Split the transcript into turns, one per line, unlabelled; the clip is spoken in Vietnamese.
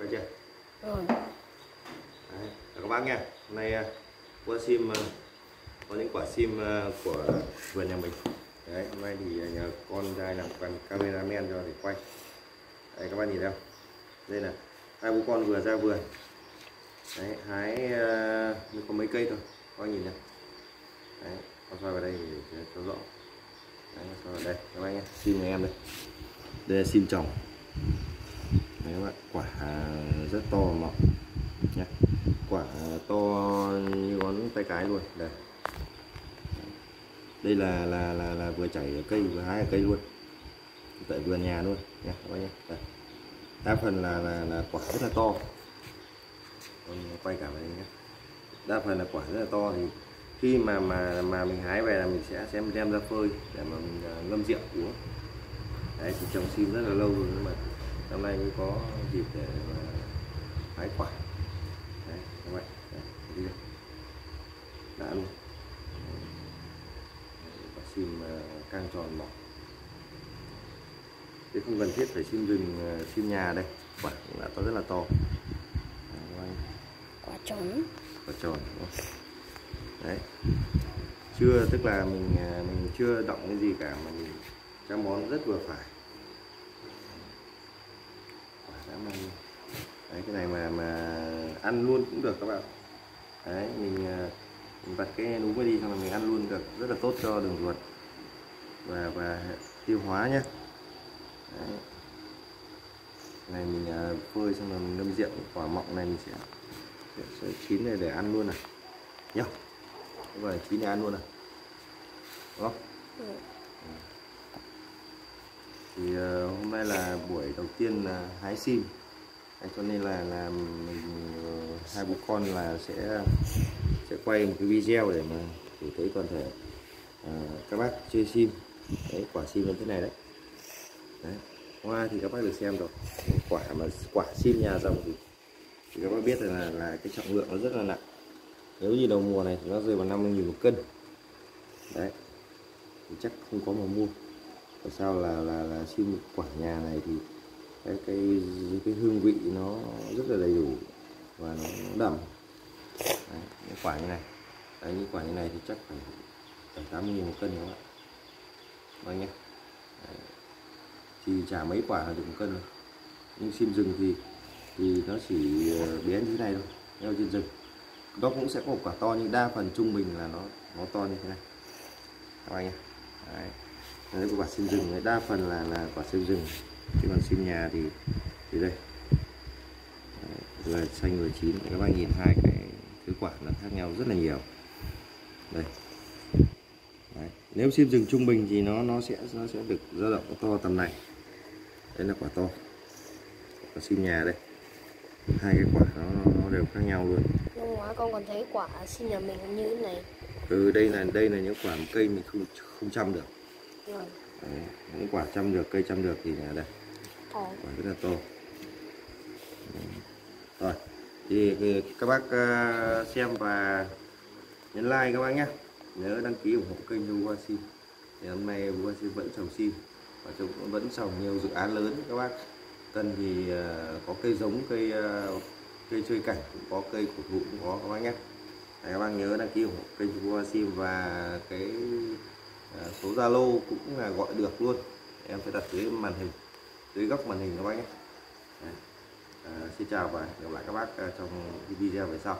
quay chưa?
Rồi.
Đấy. Các bác nha. Hôm nay à, qua sim à, có những quả sim à, của vườn nhà mình. Đấy hôm nay thì à, nhờ con trai làm cầm cameraman cho để quay. Đấy các bác nhìn thấy không? Đây là hai bố con vừa ra vườn. Đấy hái uh, có mấy cây thôi. Các bác nhìn này. Đấy con soi vào đây để cho rõ. Đấy soi vào đây các bác nhé. Sim của em đây. Đây là sim trồng đấy các bạn quả rất to mọng nhé quả to như ngón tay cái luôn, đây. Đây là là là là vừa chảy ở cây, vừa hái ở cây luôn. Tại vườn nhà luôn nha các bác nhé đây. đa phần là là là quả rất là to. Còn quay cả vào đây nhé đa phần là quả rất là to thì khi mà mà mà mình hái về là mình sẽ xem đem ra phơi để mà mình à, ngâm rượu uống. Đấy, thì trồng sim rất là lâu rồi, nhưng mà năm nay mới có dịp để hái quả đấy các bạn. Đấy, đi đây. đã luôn. Quả sim à, cang tròn mỏng thế không cần thiết phải sim rừng sim nhà đây. Quả cũng đã to rất là to. Các
quả tròn
quả tròn đúng không? đấy. Chưa tức là mình à, mình chưa động cái gì cả mà mình cho món rất vừa phải. Quả đã mang đấy cái này mà mà ăn luôn cũng được các bạn. Đấy mình, à, mình vặt cái núm đi xong rồi mình ăn luôn được rất là tốt cho đường ruột và và tiêu hóa nhé đấy. Này mình à, phơi xong rồi mình ngâm rượu quả mọng này mình sẽ sẽ, sẽ chín này để ăn luôn này. Nhá. Này chín để ăn luôn này. Đúng không?
Ừ.
thì ờ, hôm nay là buổi đầu tiên là hái sim Đấy, cho nên là là mình ờ, hai bố con là sẽ sẽ quay một cái video để mà thử thấy toàn thể à, các bác chơi sim. Đấy quả sim như thế này đấy. Đấy hoa thì các bác được xem rồi. Quả mà quả sim nhà rồng thì, thì các bác biết là là cái trọng lượng nó rất là nặng. Nếu như đầu mùa này thì nó rơi vào 50 nghìn một cân. Đấy thì chắc không có mà mua. Tại sao là là là sim quả nhà này thì cái cái cái hương vị nó rất là đầy đủ và nó, đậm. Đấy, những quả như này. Đấy, những quả như này thì chắc phải phải 80 nghìn một cân các bạn vâng nhé. Đấy. thì chả mấy quả là được một cân thôi nhưng sim rừng thì thì nó chỉ ờ, bé như thế này thôi leo trên rừng. Nó cũng sẽ có một quả to nhưng đa phần trung bình là nó nó to như thế này. Các bạn nhé. Đấy. đấy quả sim rừng đa phần là là quả sim rừng chứ còn sim nhà thì thì đây. Vừa xanh vừa chín các bạn nhìn hai cái thứ quả nó khác nhau rất là nhiều. Đây. Đấy. nếu sim rừng trung bình thì nó nó sẽ nó sẽ được dao động to tầm này. Đây là quả to. Quả sim nhà đây. Hai cái quả nó, nó đều khác nhau luôn.
Năm ngoái con còn thấy quả xin nhà mình như thế này.
Ừ đây là đây là những quả cây mình không không chăm được.
Rồi.
Đấy, những quả chăm được cây chăm được thì là đây
to
quả rất là to ừ. rồi thì thì các bác ờ, xem và nhấn like các bác nhé. Nhớ đăng ký ủng hộ kênh Lưu Hoa Sim. Thì hôm nay Lưu Sim vẫn trồng sim và chúng cũng vẫn trồng nhiều dự án lớn. Các bác cần thì ờ, có cây giống cây ờ, cây chơi cảnh cũng có cây cổ thụ cũng có các bác nhé. Đấy, các bác nhớ đăng ký ủng hộ kênh Lưu Hoa Sim và cái số Zalo cũng là gọi được luôn. Em sẽ đặt dưới màn hình dưới góc màn hình các bác nhé. À, xin chào và hẹn gặp lại các bác à, trong video về sau.